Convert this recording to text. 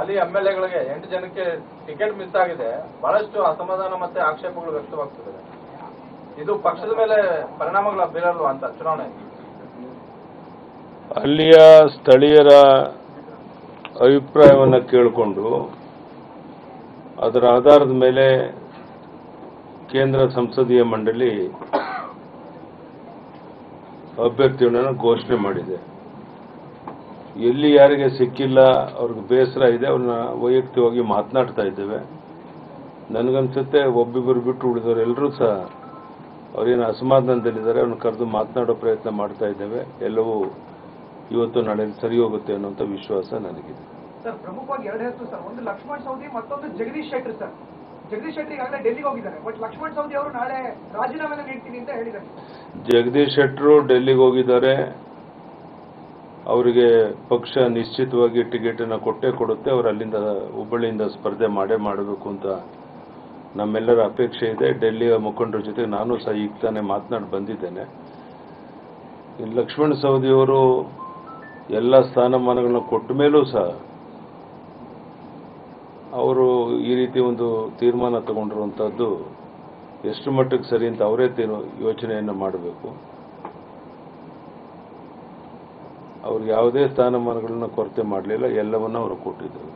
ಹಾಲಿ M L ಎಗಳಿಗೆ ಎಂಟು ಜನಕ್ಕೆ ticket miss ಆಗಿದೆ. ಬಹಳಷ್ಟು ಅಸಮಾಧಾನ ಮತ್ತೆ ಆಕ್ಷೇಪಗಳು ವ್ಯಕ್ತವಾಗ್ತಿದೆ. ಇದು ಪಕ್ಷದ ಮೇಲೆ ಪರಿಣಾಮಗಳು ಬೀರಲ್ವಾ ಅಂತ ಚುನಾವಣೆ? ಅಲ್ಲಿಯ ಸ್ಥಳೀಯರ ಅಭಿಪ್ರಾಯವನ್ನು ಕೇಳಿಕೊಂಡು ಅದರ ಆಧಾರದ ಮೇಲೆ ಕೇಂದ್ರ ಸಂಸದೀಯ ಮಂಡಳಿ ಅಭ್ಯರ್ಥಿಗಳನ್ನು ಘೋಷಣೆ ಮಾಡಿದೆ. ಎಲ್ಲಿ ಯಾರಿಗೆ ಸಿಕ್ಕಿಲ್ಲ ಅವ್ರಿಗೆ ಬೇಸರ ಇದೆ ಅವ್ರನ್ನ ವೈಯಕ್ತಿಕವಾಗಿ ಮಾತನಾಡ್ತಾ ಇದ್ದೇವೆ. ನನಗನ್ಸುತ್ತೆ ಒಬ್ಬಿಬ್ಬರು ಬಿಟ್ಟು ಉಳಿದವರು ಎಲ್ಲರೂ ಸಹ ಅವ್ರೇನು ಅಸಮಾಧಾನದಲ್ಲಿದ್ದಾರೆ ಅವ್ರನ್ನ ಕರೆದು ಮಾತನಾಡೋ ಪ್ರಯತ್ನ ಮಾಡ್ತಾ ಇದ್ದೇವೆ. ಎಲ್ಲವೂ ಇವತ್ತು ನಾಳೆ ಸರಿ ಹೋಗುತ್ತೆ ಅನ್ನುವಂಥ ವಿಶ್ವಾಸ ನನಗಿದೆ. ಸರ್ ಪ್ರಮುಖವಾಗಿ ಎರಡು ಹೆಸರು ಸರ್ ಒಂದು ಲಕ್ಷ್ಮಣ್ ಸೌದಿ ಮತ್ತೊಂದು ಜಗದೀಶ್ ಶೆಟ್ಟರ್ ಸರ್. ಜಗದೀಶ್ ಶೆಟ್ಟರ್ ಈಗಾಗಲೇ ಡೆಲ್ಲಿಗೆ ಹೋಗಿದ್ದಾರೆ ಬಟ್ ಲಕ್ಷ್ಮಣ್ ಸೌದಿ ಅವರು ನಾಳೆ ರಾಜೀನಾಮೆನ ನೀಡ್ತೀನಿ ಅಂತ ಹೇಳಿದ್ದಾರೆ. ಜಗದೀಶ್ ಶೆಟ್ಟರು ಡೆಲ್ಲಿಗೆ ಹೋಗಿದ್ದಾರೆ. ಅವರಿಗೆ ಪಕ್ಷ ನಿಶ್ಚಿತವಾಗಿ ಟಿಕೆಟನ್ನು ಕೊಟ್ಟೇ ಕೊಡುತ್ತೆ. ಅವರು ಅಲ್ಲಿಂದ ಹುಬ್ಬಳ್ಳಿಯಿಂದ ಸ್ಪರ್ಧೆ ಮಾಡೇ ಮಾಡಬೇಕು ಅಂತ ನಮ್ಮೆಲ್ಲರ ಅಪೇಕ್ಷೆ ಇದೆ. ಡೆಲ್ಲಿಯ ಮುಖಂಡರ ಜೊತೆ ನಾನು ಸಹ ಈಗ ತಾನೇ ಮಾತನಾಡಿ ಬಂದಿದ್ದೇನೆ. ಲಕ್ಷ್ಮಣ ಸವದಿಯವರು ಎಲ್ಲ ಸ್ಥಾನಮಾನಗಳನ್ನ ಕೊಟ್ಟ ಮೇಲೂ ಸಹ ಅವರು ಈ ರೀತಿ ಒಂದು ತೀರ್ಮಾನ ತಗೊಂಡಿರುವಂಥದ್ದು ಎಷ್ಟು ಮಟ್ಟಕ್ಕೆ ಸರಿ ಅಂತ ಅವರೇ ಯೋಚನೆಯನ್ನು ಮಾಡಬೇಕು. ಅವ್ರಿಗೆ ಯಾವುದೇ ಸ್ಥಾನಮಾನಗಳನ್ನ ಕೊರತೆ ಮಾಡಲಿಲ್ಲ ಎಲ್ಲವನ್ನು ಅವರು ಕೊಟ್ಟಿದ್ದರು